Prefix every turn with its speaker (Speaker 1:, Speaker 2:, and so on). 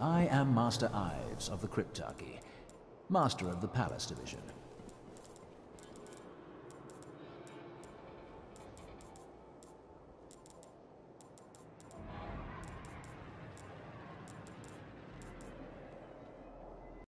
Speaker 1: I am Master Ives of the Cryptarchy, Master of the Palace Division.